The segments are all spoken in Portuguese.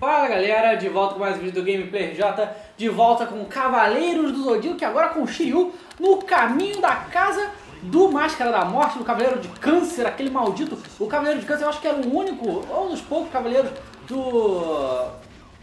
Fala galera, de volta com mais um vídeo do Gameplay RJ, de volta com Cavaleiros do Zodíaco, agora com o Shiryu no caminho da casa do Máscara da Morte, do Cavaleiro de Câncer, aquele maldito. O Cavaleiro de Câncer eu acho que era o único, ou um dos poucos cavaleiros do,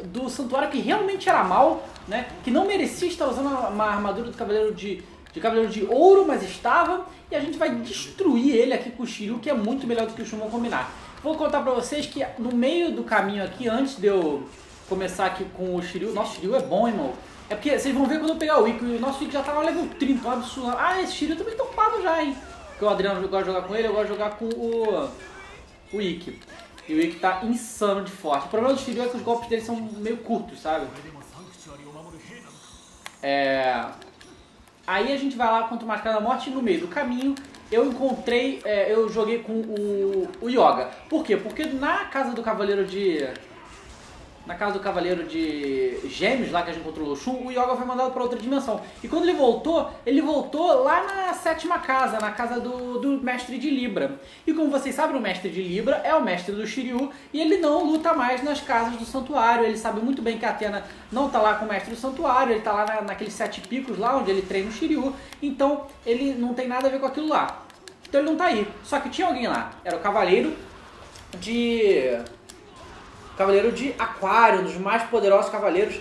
do Santuário que realmente era mal, né? Que não merecia estar usando uma armadura do Cavaleiro de, de Cavaleiro de Ouro, mas estava. E a gente vai destruir ele aqui com o Shiryu, que é muito melhor do que o vão combinar. Vou contar pra vocês que no meio do caminho aqui, antes de eu começar aqui com o Shiryu, nosso Shiryu é bom, irmão. É porque vocês vão ver quando eu pegar o Ikki, o nosso Ikki já tava level 30, um absurdo. Ah, esse Shiryu também tá upado já, hein. Porque o Adriano gosta de jogar com ele, eu gosto de jogar com o, o Ikki. E o Ikki tá insano de forte. O problema do Shiryu é que os golpes dele são meio curtos, sabe? É... Aí a gente vai lá contra o Máscara da Morte e no meio do caminho eu encontrei, é, eu joguei com o, o Yoga. Por quê? Porque na casa do Cavaleiro de... Na casa do Cavaleiro de Gêmeos, lá que a gente encontrou o Shun, o Yoga foi mandado para outra dimensão. E quando ele voltou, ele voltou lá na sétima casa, na casa do, do Mestre de Libra. E como vocês sabem, o Mestre de Libra é o Mestre do Shiryu, e ele não luta mais nas casas do Santuário. Ele sabe muito bem que a Atena não tá lá com o Mestre do Santuário, ele tá lá na, naqueles sete picos lá, onde ele treina o Shiryu. Então, ele não tem nada a ver com aquilo lá. Então ele não tá aí. Só que tinha alguém lá. Era o Cavaleiro de... Cavaleiro de Aquário, um dos mais poderosos cavaleiros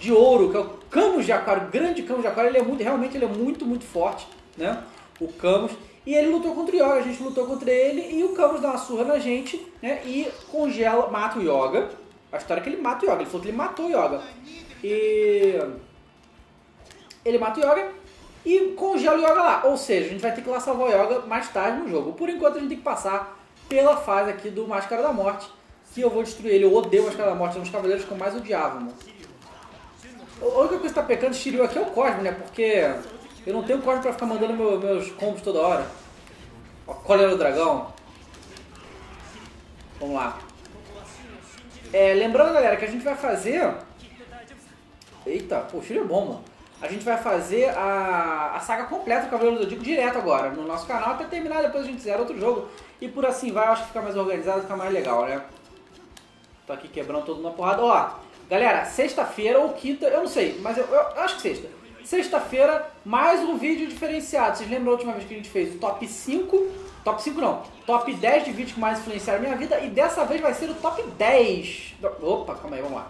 de ouro, que é o Camus de Aquário, grande Camus de Aquário, ele é muito, realmente ele é muito, muito forte, né? O Camus. E ele lutou contra o Yoga, a gente lutou contra ele e o Camus dá uma surra na gente, né? E congela, mata o Yoga. A história é que ele mata o Yoga, ele falou que ele matou o Yoga. E ele mata o Yoga e congela o Yoga lá. Ou seja, a gente vai ter que lá salvar o Yoga mais tarde no jogo. Por enquanto a gente tem que passar pela fase aqui do Máscara da Morte, que eu vou destruir ele. Eu odeio Máscara da Morte, é um dos cavaleiros que eu mais odiava, mano. A única coisa que tá pecando Shiryu aqui é o Cosmo, né? Porque eu não tenho Cosmo pra ficar mandando meu, meus combos toda hora. Ó, cólera do dragão. Vamos lá. É, lembrando, galera, que a gente vai fazer... Eita, pô, o Shiryu é bom, mano. A gente vai fazer a, a saga completa do Cavaleiro do Zodíaco direto agora no nosso canal até terminar, depois a gente zera outro jogo. E por assim vai, acho que fica mais organizado, fica mais legal, né? Tô aqui quebrando todo na porrada. Ó, galera, sexta-feira ou quinta, eu não sei, mas eu, eu, eu acho que sexta. Sexta-feira, mais um vídeo diferenciado. Vocês lembram a última vez que a gente fez o top 5? Top 5 não, top 10 de vídeos que mais influenciaram a minha vida. E dessa vez vai ser o top 10. Opa, calma aí, vamos lá.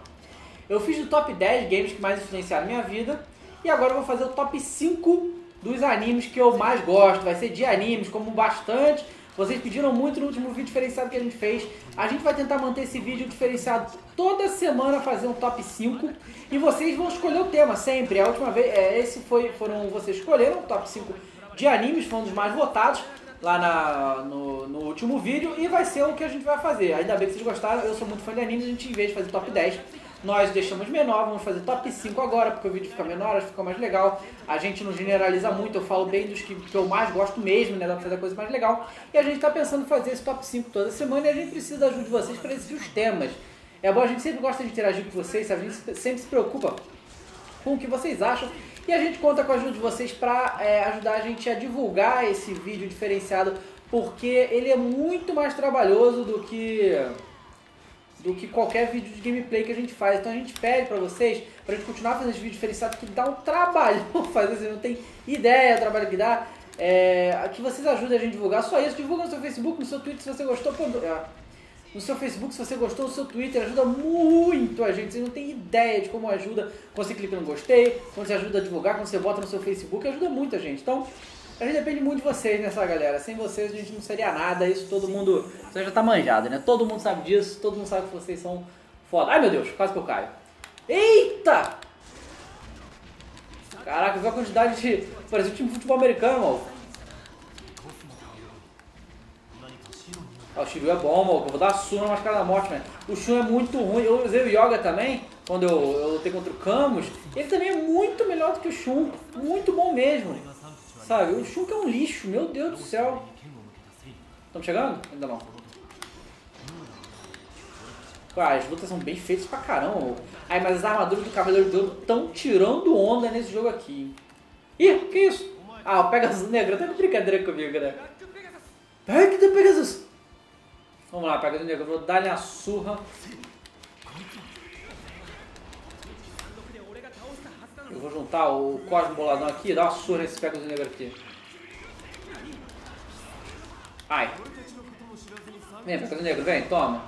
Eu fiz o top 10 games que mais influenciaram a minha vida. E agora eu vou fazer o top 5 dos animes que eu mais gosto. Vai ser de animes, como bastante. Vocês pediram muito no último vídeo diferenciado que a gente fez. A gente vai tentar manter esse vídeo diferenciado toda semana, fazer um top 5. E vocês vão escolher o tema sempre. A última vez, é, esse foi, foram vocês escolheram o top 5 de animes, foi um dos mais votados lá na, no, no último vídeo. E vai ser o que a gente vai fazer. Ainda bem que vocês gostaram, eu sou muito fã de animes, a gente em vez de fazer top 10 nós deixamos menor, vamos fazer top 5 agora, porque o vídeo fica menor, acho que fica mais legal. A gente não generaliza muito, eu falo bem dos que, que eu mais gosto mesmo, né? Dá pra fazer a coisa mais legal. E a gente tá pensando em fazer esse top 5 toda semana e a gente precisa da ajuda de vocês para decidir os temas. É bom, a gente sempre gosta de interagir com vocês, a gente sempre se preocupa com o que vocês acham. E a gente conta com a ajuda de vocês para é, ajudar a gente a divulgar esse vídeo diferenciado, porque ele é muito mais trabalhoso do que do que qualquer vídeo de gameplay que a gente faz. Então a gente pede pra vocês, pra gente continuar fazendo esse vídeo diferenciado, que dá um trabalho fazer, você não tem ideia do trabalho que dá. É, que vocês ajudem a gente a divulgar. Só isso, divulga no seu Facebook, no seu Twitter se você gostou. Pô, é, no seu Facebook, se você gostou, no seu Twitter, ajuda muito a gente. Você não tem ideia de como ajuda quando você clica no gostei, quando você ajuda a divulgar, quando você bota no seu Facebook, ajuda muito a gente. Então, a gente depende muito de vocês nessa galera. Sem vocês a gente não seria nada. Isso todo mundo. Você já tá manjado, né? Todo mundo sabe disso, todo mundo sabe que vocês são foda. Ai meu Deus, quase que eu caio. Eita! Caraca, viu a quantidade de. Parece um time de futebol americano. Ah, o Shiryu é bom, mano. Eu vou dar a surra na máscara da morte, mano. O Shun é muito ruim. Eu usei o Yoga também, quando eu, eu lutei contra o Camus. Ele também é muito melhor do que o Shun. Muito bom mesmo. Sabe, o Shulk é um lixo, meu Deus do céu. Estamos chegando? Ainda não. Ah, as lutas são bem feitas pra caramba. Ai, mas as armaduras do Cavaleiro de Ouro estão tirando onda nesse jogo aqui. Ih, que isso? Ah, o Pegasus Negro, tá de brincadeira comigo, né? Que tem Pegasus? Vamos lá, Pegasus Negro, vou dar-lhe a surra. Vou juntar o Cosmo Boladão aqui e dar uma surra nesse Pegasus Negro aqui. Ai. Vem, Pegasus Negro, vem, toma.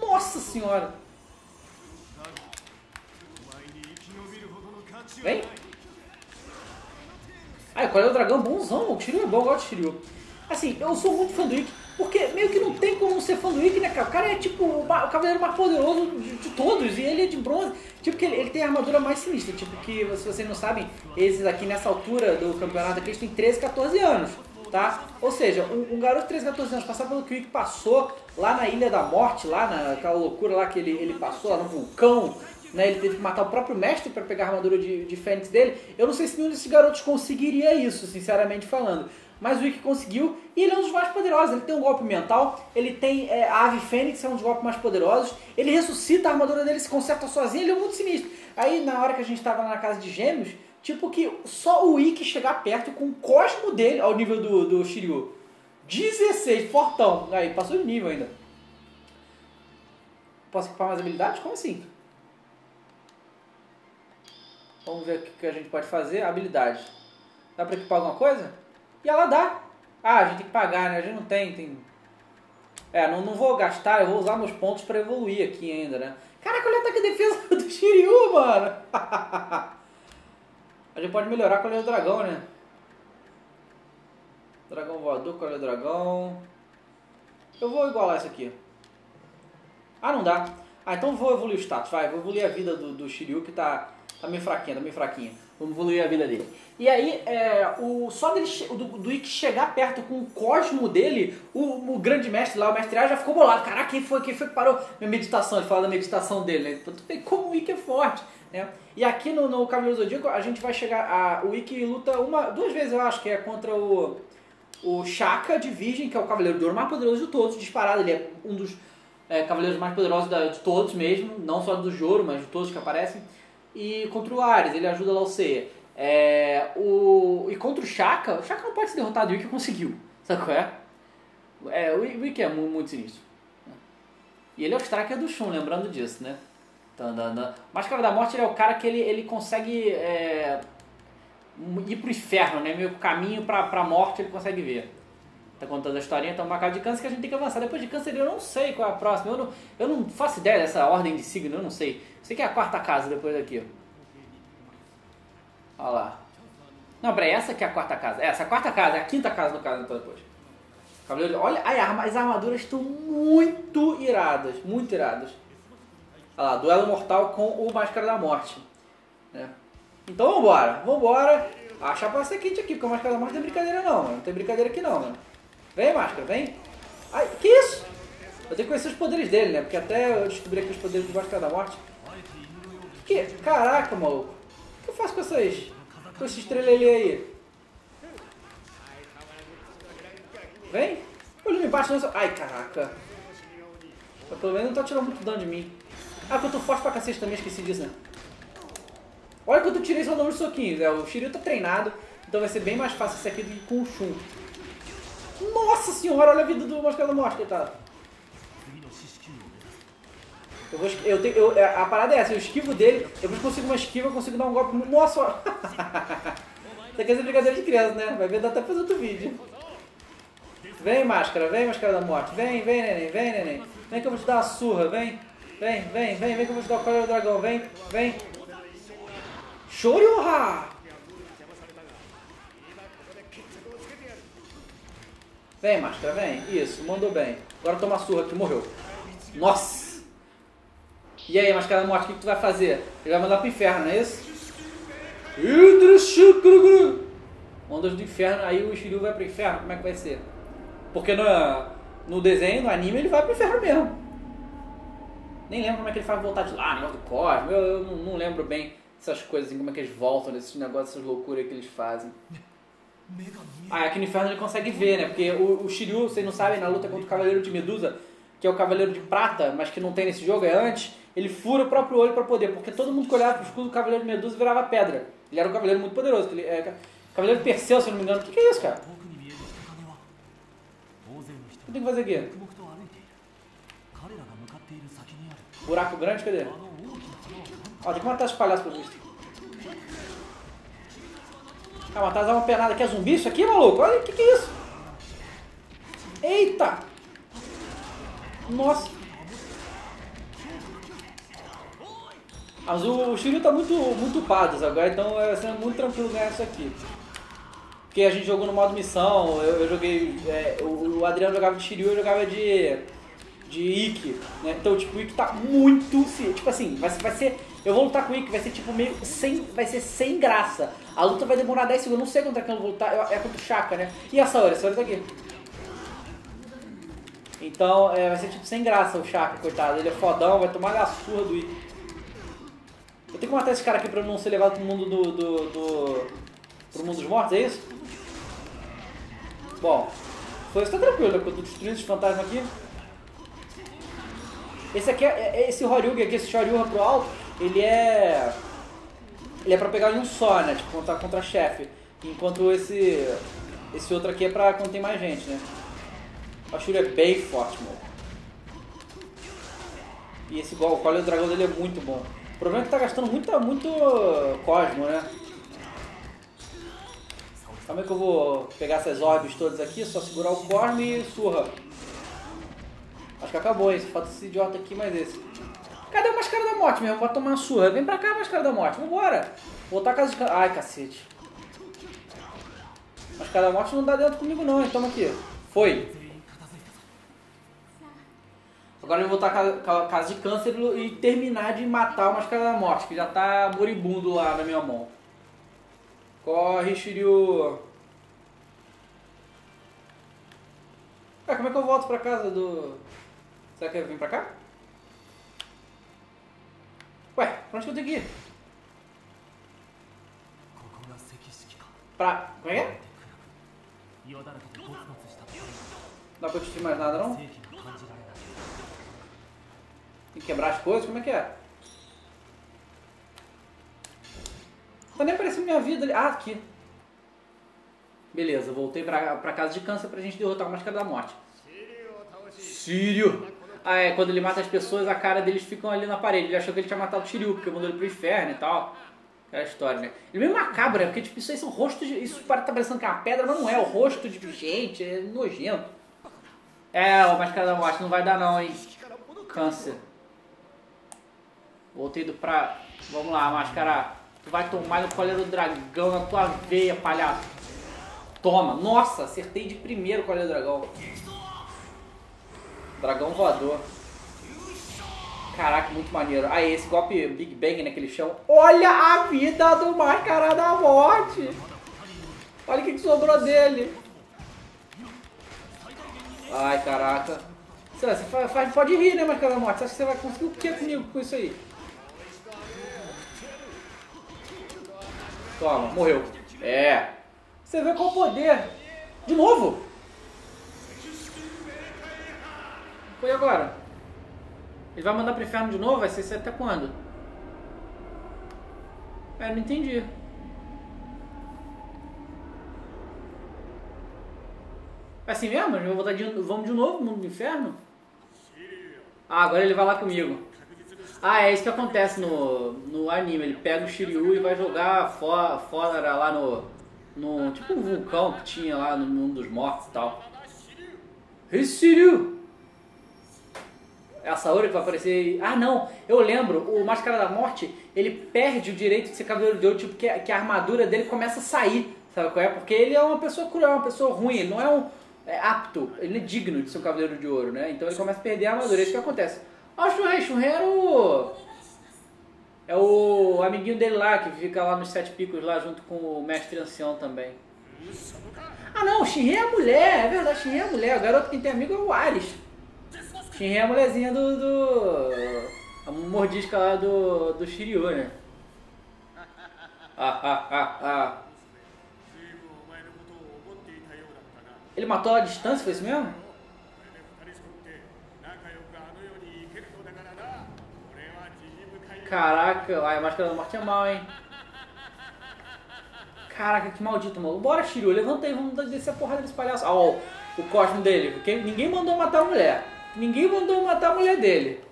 Nossa senhora. Vem. Ai, qual é o dragão? Bonzão, o Shiryu é bom, eu gosto de Shiryu. Assim, eu sou muito fã do Ikki, porque meio que não tem como ser fã do Ikki, né, cara? O cara é tipo o, cavaleiro mais poderoso de, de, todos, e ele é de bronze. Tipo, que ele, ele, tem a armadura mais sinistra. Tipo, que se vocês não sabem, esses aqui nessa altura do campeonato aqui, eles têm 13, 14 anos, tá? Ou seja, um, um garoto de 13, 14 anos passar pelo que o Ikki passou lá na Ilha da Morte, lá naquela loucura lá que ele, ele passou, lá no vulcão, né, ele teve que matar o próprio mestre para pegar a armadura de, de Fênix dele. Eu não sei se nenhum desses garotos conseguiria isso, sinceramente falando. Mas o Ikki conseguiu e ele é um dos mais poderosos. Ele tem um golpe mental, ele tem é, a Ave Fênix, é um dos golpes mais poderosos. Ele ressuscita a armadura dele, se conserta sozinho, ele é muito sinistro. Aí na hora que a gente estava na casa de gêmeos, tipo que só o Ikki chegar perto com o cosmo dele ao nível do, do Shiryu. 16, fortão. Aí, passou de nível ainda. Posso equipar mais habilidades? Como assim? Vamos ver o que a gente pode fazer. Habilidade. Dá pra equipar alguma coisa? E ela dá. Ah, a gente tem que pagar, né? A gente não tem. tem... É, não, não vou gastar, eu vou usar meus pontos pra evoluir aqui ainda, né? Caraca, olha o ataque de defesa do Shiryu, mano! a gente pode melhorar com o dragão, né? Dragão voador, colher dragão. Eu vou igualar isso aqui. Ah, não dá. Ah, então vou evoluir o status, vai. Vou evoluir a vida do, do Shiryu que tá Tá meio fraquinha, tá meio fraquinha. Vamos evoluir a vida dele. E aí, é, o, só dele, do, do chegar perto com o cosmo dele, o, o grande mestre lá, o mestre A, já ficou bolado. Caraca, quem foi, quem foi que parou minha meditação? Ele fala da meditação dele, né? Então, tu vê como o Ikki é forte, né? E aqui no, no Cavaleiro Zodíaco, a gente vai chegar... A, o Ikki luta uma, duas vezes, eu acho, que é contra o, o Shaka de Virgem, que é o Cavaleiro de Ouro mais poderoso de todos, disparado. Ele é um dos é, cavaleiros mais poderosos da, de todos mesmo, não só do Joro, mas de todos que aparecem e contra o Ares, ele ajuda lá o Seiya. É, o, e contra o Shaka, o Shaka não pode ser derrotado, o Ikki conseguiu, sabe qual é? é o Ikki é muito, sinistro. E ele é o Striker do Shun, lembrando disso, né? Máscara da Morte é o cara que ele, ele consegue é, ir pro inferno, né? Meio caminho pra, pra morte ele consegue ver. Tá contando a historinha, então marcado de câncer que a gente tem que avançar. Depois de câncer eu não sei qual é a próxima. Eu não, eu não faço ideia dessa ordem de signo, eu não sei. Sei que é a quarta casa depois daqui. Olha lá. Não, peraí, essa aqui é a quarta casa. Essa é a quarta casa, é a quinta casa no caso, então depois. Cavaleiro, olha, as armaduras estão muito iradas, muito iradas. Olha lá, duelo mortal com o Máscara da Morte. Né? Então vambora, vambora. Achar pra ser kit aqui, porque o Máscara da Morte não tem brincadeira não, mano. Não tem brincadeira aqui não, mano. Vem, Máscara, vem. Ai, que isso? Eu tenho que conhecer os poderes dele, né? Porque até eu descobri aqui os poderes do Máscara da Morte. Que? Caraca, maluco. O que eu faço com essas. com esses trelelê aí? Vem? Olha me embaixo, não. Ai, caraca. Eu, pelo menos não tá tirando muito dano de mim. Ah, que eu tô forte pra cacete também, esqueci disso, né? Olha que eu tirei só número de soquinhos. É, o Shiryu tá treinado, então vai ser bem mais fácil esse aqui do que com o Shun. Nossa senhora, olha a vida do Máscara da Morte, coitado. Eu vou, eu tenho, eu, é, a parada é essa, eu esquivo dele, depois consigo uma esquiva, eu consigo dar um golpe. Nossa! Isso aqui é brincadeira de criança, né? Vai ver, dá até fazer outro vídeo. Vem, máscara, vem, máscara da morte. Vem, vem, neném, vem, neném. Vem que eu vou te dar uma surra, vem. Vem, vem, vem, vem que eu vou te dar o colher do dragão, vem, vem. Shoryuha! Vem, máscara, vem. Isso, mandou bem. Agora toma surra que morreu. Nossa! E aí, Mascara Morte, o que, que tu vai fazer? Ele vai mandar pro inferno, não é isso? Ondas do inferno, aí o Shiryu vai pro inferno, como é que vai ser? Porque no, no desenho, no anime, ele vai pro inferno mesmo. Nem lembro como é que ele faz voltar de lá, negócio do cosmo. Eu, eu não, não, lembro bem essas coisas, assim, como é que eles voltam, nesses negócios, essas loucuras que eles fazem. Ah, aqui no inferno ele consegue ver, né? Porque o, o Shiryu, vocês não sabem, na luta contra o Cavaleiro de Medusa, que é o Cavaleiro de Prata, mas que não tem nesse jogo, é antes ele fura o próprio olho para poder, porque todo mundo que olhava pro escudo do Cavaleiro de Medusa virava pedra. Ele era um cavaleiro muito poderoso. Ele, é, cavaleiro Perseu, se eu não me engano. O que, que é isso, cara? O que tem que fazer aqui? Buraco grande, cadê? Ó, tem que matar os palhaços pelo visto. Ah, matar uma penada aqui é zumbi isso aqui, maluco? Olha o que, que é isso? Eita! Nossa! Mas o, Shiryu tá muito, muito upado agora, então vai ser muito tranquilo ganhar isso aqui. Porque a gente jogou no modo missão, eu, eu joguei. É, o, o, Adriano jogava de Shiryu, eu jogava de. de Ikki, né? Então, tipo, o Ikki tá muito. Tipo assim, vai, vai ser. Eu vou lutar com o Ikki, vai ser tipo meio. Sem, vai ser sem graça. A luta vai demorar 10 segundos, não sei quanto é que eu vou lutar, é contra o Shaka, né? E a Saori? A Saori tá aqui. Então, é, vai ser tipo sem graça o Shaka, coitado. Ele é fodão, vai tomar a surra do Ikki. Tenho que matar esse cara aqui pra não ser levado pro mundo do. do, do pro mundo dos mortos, é isso? Bom, foi tá tranquilo, né? eu tô destruindo esses fantasmas aqui. Esse aqui, é, é, esse Horyuga aqui, esse Shoryuga pro alto, ele é... Ele é pra pegar em um só, né? Tipo, contra, contra chefe. Enquanto esse... Esse outro aqui é pra quando tem mais gente, né? O Shuri é bem forte, mano. E esse igual, o Colher do Dragão dele é muito bom. Problema é que tá gastando muito, muito Cosmo, né? Como é que eu vou pegar essas orbes todas aqui? Só segurar o corne e surra. Acho que acabou esse. Falta esse idiota aqui, mais esse. Cadê a máscara da morte mesmo? Pra tomar surra. Vem pra cá, máscara da morte. Vambora. Voltar a casa de... Ai, cacete. Máscara da morte não dá dentro comigo não, hein? Toma aqui. Foi. Agora eu vou voltar a casa de câncer e terminar de matar o Máscara da Morte, que já tá moribundo lá na minha mão. Corre, Shiryu! Ah, como é que eu volto pra casa do... Será que eu vim pra cá? Ué, pra onde que eu tenho que ir? Pra... Como é que é? Não dá pra mais nada, não? Tem que quebrar as coisas? Como é que é? Tá nem aparecendo minha vida ali. Ah, aqui. Beleza, voltei pra, pra casa de câncer pra gente derrotar o Máscara da Morte. Sírio! Ah, é, quando ele mata as pessoas, a cara deles ficam ali na parede. Ele achou que ele tinha matado o Shiryu, porque mandou ele pro inferno e tal. Aquela história, né? Ele é meio macabro, né? Porque tipo, isso aí são rostos de... Isso parece tá parecendo que é uma pedra, mas não é. O rosto de gente, é nojento. É, o Máscara da Morte não vai dar não, hein? Câncer. Voltei do pra... Vamos lá, Máscara. Tu vai tomar no coleiro do dragão na tua veia, palhaço. Toma. Nossa, acertei de primeiro o coleiro do dragão. Dragão voador. Caraca, muito maneiro. Aí, esse golpe Big Bang naquele chão. Olha a vida do Máscara da Morte. Olha o que, que sobrou dele. Ai, caraca. Você faz, pode rir, né, Máscara da Morte? Você acha que você vai conseguir o que comigo com isso aí? Toma, morreu. É. Você vê qual o poder. De novo? Foi agora. Ele vai mandar pro inferno de novo? Vai ser até quando? É, não entendi. É assim mesmo? Eu vou voltar de, vamos de novo no mundo do inferno? Ah, agora ele vai lá comigo. Ah, é isso que acontece no, no anime. Ele pega o Shiryu e vai jogar fora, fora lá no, no. Tipo um vulcão que tinha lá no mundo dos mortos e tal. Hey Shiryu! É a Saori que vai aparecer. Ah, não, eu lembro. O Máscara da Morte ele perde o direito de ser Cavaleiro de Ouro, tipo, que, que a armadura dele começa a sair. Sabe qual é? Porque ele é uma pessoa cruel, uma pessoa ruim. Ele não é um. É apto, ele é digno de ser um Cavaleiro de Ouro, né? Então ele começa a perder a armadura. É isso que acontece. Ah, o Shurrei, Shurrei era o... É o amiguinho dele lá, que fica lá nos Sete Picos, lá junto com o Mestre Ancião também. Ah não, o Shinrei é a mulher, é verdade, Shinrei é a mulher. O garoto que tem amigo é o Ares. Shinrei é a mulherzinha do... do... A mordisca lá do, do Shiryu, né? Ah, ah, ah, ah. Ele matou a distância, foi isso mesmo? Caraca, a máscara da morte é mal, hein? Caraca, que maldito, mano. Bora, Shiryu, levanta aí, vamos descer a porrada desse palhaço. Ah, ó, o cosmo dele. Porque ninguém mandou matar a mulher. Ninguém mandou matar a mulher dele.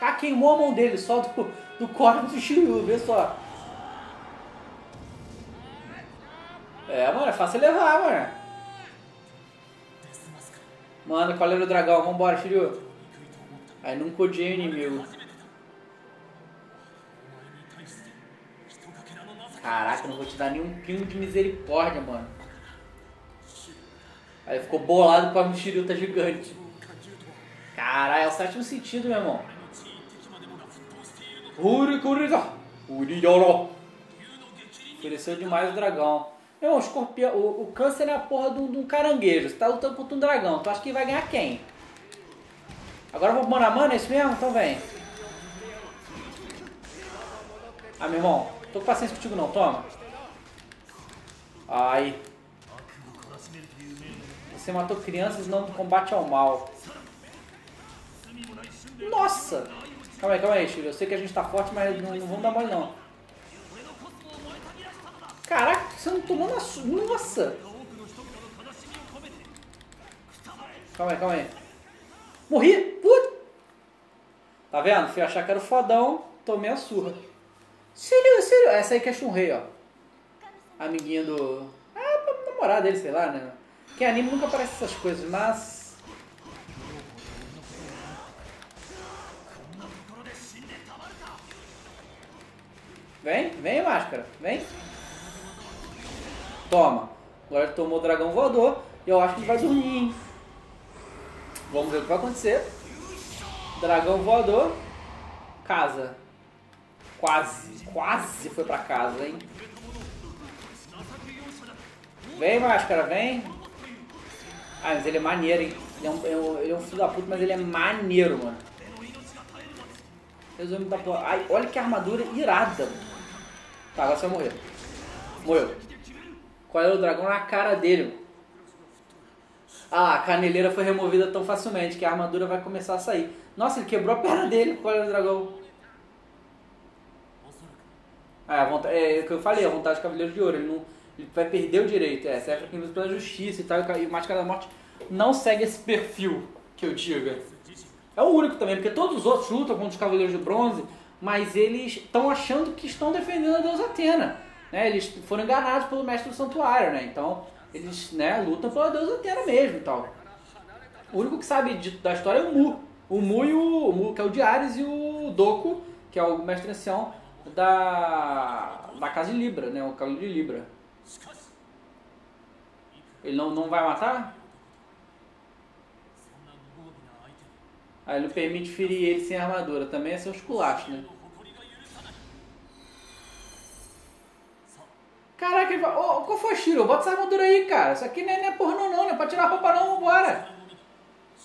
Ah, queimou a mão dele, só do, do corpo do Shiryu, vê só. É, mano, é fácil levar, mano. Mano, qual era o dragão? Vambora, Shiryu. Aí nunca odiei o inimigo. Caraca, não vou te dar nenhum pingo de misericórdia, mano. Aí ficou bolado com a tá gigante. Caralho, é o sétimo sentido, meu irmão. Urikurida! Uriyoro! Ofereceu demais o dragão. Meu irmão, o, escorpião, o, o câncer é a porra de um, de um caranguejo. Você tá lutando contra um dragão. Tu acha que vai ganhar quem? Agora vamos mano a mano, é isso mesmo? Então vem. Ah, meu irmão. Tô com paciência contigo não, toma. Ai. Você matou crianças não combate ao mal. Nossa! Calma aí, calma aí, Chico. Eu sei que a gente tá forte, mas não, não vamos dar mole não. Caraca, você não tomou na sua. Nossa! Calma aí, calma aí. Morri! Puta! Tá vendo? Fui achar que era o fodão, tomei a surra. Sério, sério. Essa aí que é Shunrei, ó. Amiguinha do. Ah, namorada dele, sei lá, né? Que anime nunca aparece essas coisas, mas. Vem, vem máscara, vem. Toma. Agora tomou o dragão voador e eu acho que ele vai dormir, hein? Vamos ver o que vai acontecer. Dragão voador. Casa. Quase, quase foi pra casa, hein? Vem, máscara, vem. Ah, mas ele é maneiro, hein? Ele é um, ele é um filho da puta, mas ele é maneiro, mano. Resumo da porra. Ai, olha que armadura irada. Tá, agora você vai morrer. Morreu. Qual é o dragão na cara dele? Ah, a caneleira foi removida tão facilmente que a armadura vai começar a sair. Nossa, ele quebrou a perna dele. Qual é o dragão? Ah, a vontade, é o que eu falei, a vontade de Cavaleiro de Ouro. Ele, não, ele vai perder o direito. É, serve quem luta pela justiça e tal. E o Máscara da Morte não segue esse perfil, que eu diga. É o único também, porque todos os outros lutam contra os Cavaleiros de Bronze, mas eles estão achando que estão defendendo a deusa Atena. Né? Eles foram enganados pelo mestre do santuário, né? Então, eles né, lutam pela deusa Atena mesmo e tal. O único que sabe de, da história é o Mu. O Mu, e o, o Mu, que é o de Ares, e o Doku, que é o mestre ancião da, da casa de Libra, né? O cavaleiro de Libra. Ele não, não vai matar? Aí ele permite ferir ele sem armadura. Também é seu esculacho, né? Caraca, ele vai... Ô, qual foi, Shiro? Bota essa armadura aí, cara. Isso aqui não é, não é porra não, não. Não é pra tirar a roupa não. Vambora.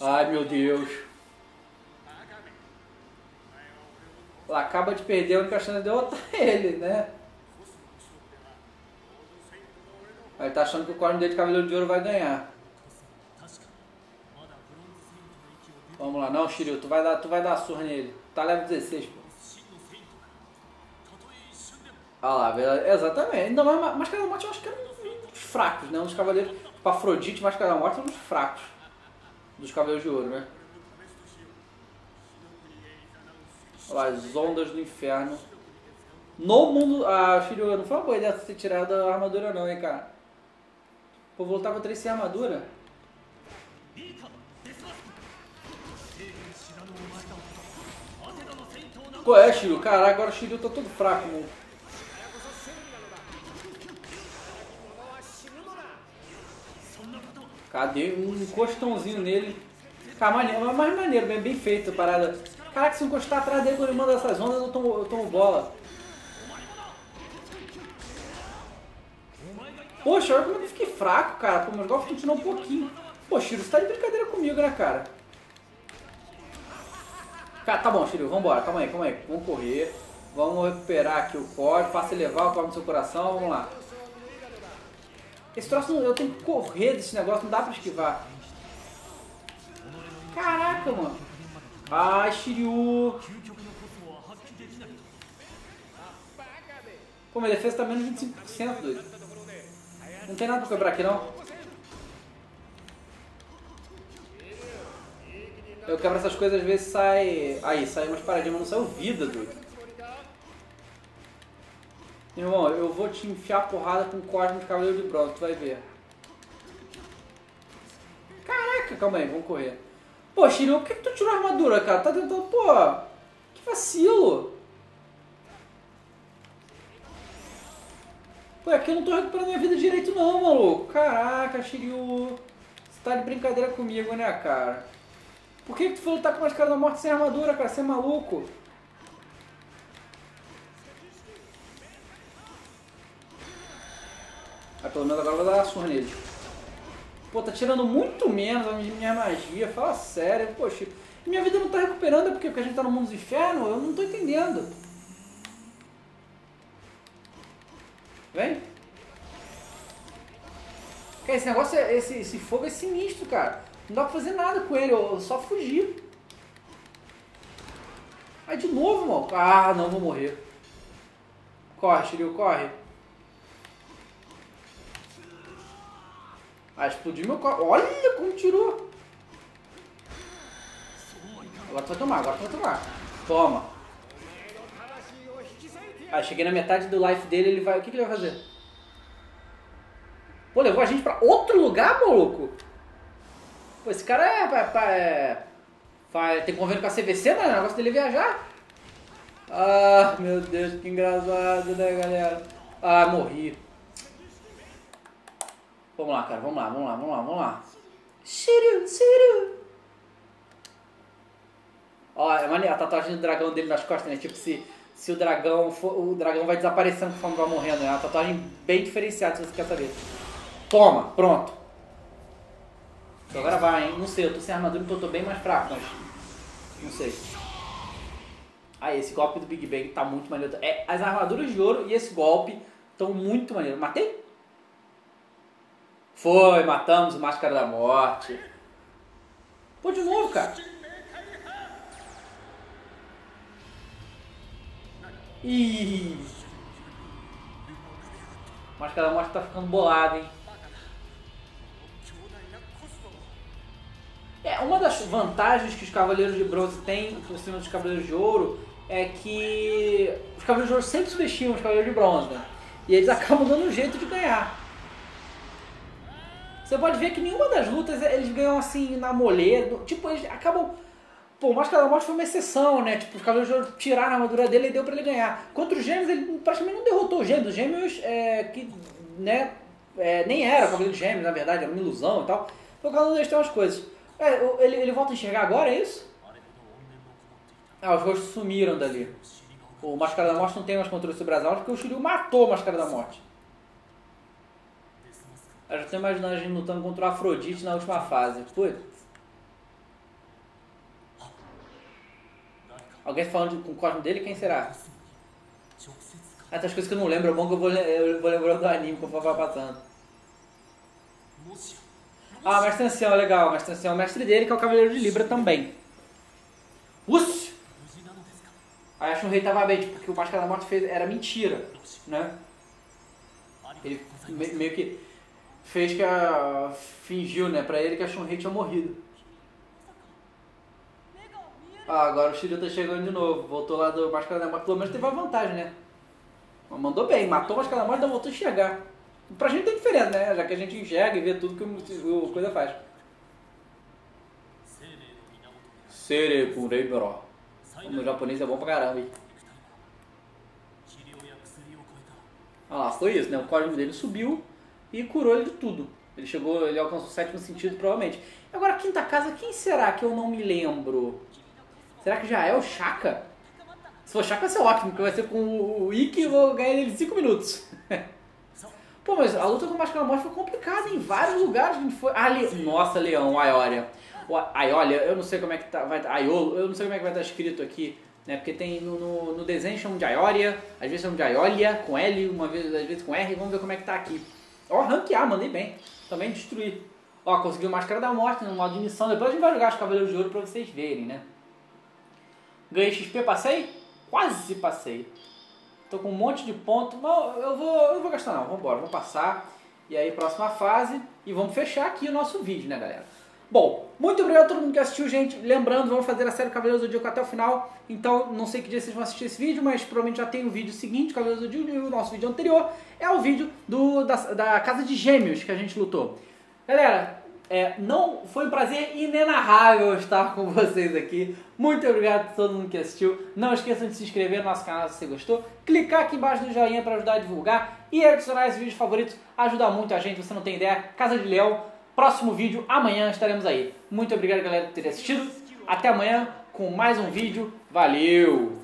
Ai, meu Deus. Ela acaba de perder a única chance de derrotar ele, né? Aí tá achando que o corno dele de Cavaleiro de Ouro vai ganhar. Vamos lá, não, Shiryu, tu vai dar, tu vai dar surra nele. Tá level 16, pô. Ah lá, exatamente. Não, mas Máscara da Morte eu acho que eram uns fracos, né? Um dos cavaleiros. Tipo, Afrodite e Máscara da Morte são uns fracos. Dos Cavaleiros de Ouro, né? Olha lá, as ondas do inferno. No mundo. Ah, Shiryu, não foi uma boa ideia ter tirado a armadura, não, hein, cara. Pô, voltar com 3 sem armadura. Qual é, Shiryu? Caraca, agora o Shiryu tá todo fraco, mano. Cadê? Um encostãozinho nele. Cara, maneiro, mais maneiro, bem, bem feito a parada. Caraca, se encostar atrás dele quando ele manda essas ondas, eu tomo, eu tomo bola. Poxa, olha como eu fiquei fraco, cara. Pô, meu golfe continuou um pouquinho. Pô, Shiro, você tá de brincadeira comigo, né, cara? Cara, tá bom, Shiro, vambora. Calma aí, calma aí. Vamos correr. Vamos recuperar aqui o código. Faça levar o código no seu coração. Vamos lá. Esse troço, eu tenho que correr desse negócio. Não dá pra esquivar. Caraca, mano. Ai, Shiryu. Pô, minha defesa tá menos 25%, doido. Não tem nada pra quebrar aqui, não. Eu quebro essas coisas, às vezes sai... Aí, sai umas paradinhas, mas não saiu vida, doido. Irmão, eu vou te enfiar porrada com o Cosmo de Cavaleiro de Bronze, tu vai ver. Caraca, calma aí, vamos correr. Pô, Shiryu, por que, que tu tirou a armadura, cara? Tá tentando, pô, que vacilo. Pô, aqui eu não tô recuperando minha vida direito não, maluco. Caraca, Shiryu. Você tá de brincadeira comigo, né, cara? Por que, que tu foi lutar com as caras da morte sem armadura, cara? Você é maluco? Ah, pelo menos agora eu vou dar surra nele. Pô, tá tirando muito menos a minha magia. Fala sério. Poxa, minha vida não tá recuperando é porque, a gente tá no mundo dos infernos? Eu não tô entendendo. Vem. Cara, esse negócio, é, esse, esse fogo é sinistro, cara. Não dá pra fazer nada com ele, eu só fugir. Aí de novo, mano. Ah, não, vou morrer. Corre, Shiryu, corre. Ah, explodiu meu corpo. Olha como tirou. Agora tu vai tomar, agora tu vai tomar. Toma. Ah, cheguei na metade do life dele, ele vai... O que, que ele vai fazer? Pô, levou a gente pra outro lugar, maluco? Pô, esse cara é... é, é tem convênio com a CVC, né? O negócio dele é viajar. Ah, meu Deus, que engraçado, né, galera? Ah, morri. Vamos lá, cara, vamos lá, vamos lá, vamos lá, vamos lá. Shiru, Shiru. Ó, é maneiro a tatuagem do dragão dele nas costas, né? Tipo, se, se o dragão for, o dragão vai desaparecendo conforme vai morrendo, né? É uma tatuagem bem diferenciada, se você quer saber. Toma, pronto. Então agora vai, hein? Não sei, eu tô sem armadura, então eu tô bem mais fraco, mas... Não sei. Ah, esse golpe do Big Bang tá muito maneiro. É, as armaduras de ouro e esse golpe estão muito maneiro. Matei? Foi, matamos o Máscara da Morte. Pô, de novo, cara. Ih. Máscara da Morte tá ficando bolado, hein? É, uma das vantagens que os Cavaleiros de Bronze têm por cima dos Cavaleiros de Ouro é que os Cavaleiros de Ouro sempre subestimam os Cavaleiros de Bronze, né? E eles acabam dando um jeito de ganhar. Você pode ver que nenhuma das lutas eles ganham assim na moleira. Tipo, eles acabam. Pô, o Máscara da Morte foi uma exceção, né? Tipo, os Cavaleiros tiraram a armadura dele e deu pra ele ganhar. Contra os Gêmeos, ele praticamente não derrotou os Gêmeos. Os Gêmeos, é, que, né, é, nem era o Cavaleiro de Gêmeos, na verdade, era uma ilusão e tal. Então cada um deles tem umas coisas. É, ele, ele volta a enxergar agora, é isso? Ah, os rostos sumiram dali. O Máscara da Morte não tem mais controle sobre as almas porque o Shiryu matou o Máscara da Morte. Eu já tô imaginando a gente lutando contra o Afrodite na última fase. Putz. Alguém tá falando com o cosmo dele? Quem será? Ah, tem as coisas que eu não lembro. É bom que eu vou, eu vou lembrando do anime conforme vai passando. Ah, Mestre Ancião, legal. Mestre Ancião é o mestre dele, que é o Cavaleiro de Libra também. Ush! Aí acho que o rei tava bem, porque o Máscara da Morte fez, era mentira, né? Ele meio que fez que a. fingiu, né, pra ele que a Shun-Rei tinha morrido. Ah, agora o Shiryu tá chegando de novo. Voltou lá do Máscara da Morte. Pelo menos teve uma vantagem, né? Mandou bem, matou o Máscara da Morte e voltou a enxergar. Pra gente tem diferença, né? Já que a gente enxerga e vê tudo que o coisa faz. Sereburei Bro. O meu japonês é bom pra caramba, hein? Olha lá, foi isso, né? O código dele subiu e curou ele de tudo. Ele chegou, ele alcançou o sétimo sentido, provavelmente. Agora, quinta casa, quem será que eu não me lembro? Será que já é o Shaka? Se for Shaka vai ser ótimo, porque vai ser com o Ikki e vou ganhar ele em 5 minutos. Pô, mas a luta com o Máscara Morte foi complicada em vários lugares. A gente foi. Ah, Le... Nossa, Leão, Aiolia. O Aiolia, eu não sei como é que tá. Vai... Aiolo, eu não sei como é que vai estar escrito aqui. Né? Porque tem no, no, no desenho chamam de Aiolia, às vezes chamam de Aiolia com L, uma vez, às vezes com R. Vamos ver como é que tá aqui. Ó, ranquear, mandei bem. Também destruir. Ó, conseguiu Máscara da Morte no modo de missão. Depois a gente vai jogar os Cavaleiros de Ouro pra vocês verem, né? Ganhei XP, passei? Quase passei. Tô com um monte de ponto. Não, eu vou, eu vou gastar não. Vamos embora, vamos passar. E aí, próxima fase. E vamos fechar aqui o nosso vídeo, né, galera? Bom, muito obrigado a todo mundo que assistiu, gente. Lembrando, vamos fazer a série Cavaleiros do Zodíaco até o final. Então, não sei que dia vocês vão assistir esse vídeo, mas provavelmente já tem o vídeo seguinte, Cavaleiros do Zodíaco, e o nosso vídeo anterior é o vídeo do, da, da Casa de Gêmeos que a gente lutou. Galera, é, não foi um prazer inenarrável estar com vocês aqui. Muito obrigado a todo mundo que assistiu. Não esqueçam de se inscrever no nosso canal se você gostou. Clicar aqui embaixo no joinha para ajudar a divulgar e adicionar esses vídeos favoritos. Ajuda muito a gente, você não tem ideia. Casa de Leão, próximo vídeo, amanhã estaremos aí. Muito obrigado, galera, por ter assistido. Até amanhã com mais um vídeo. Valeu!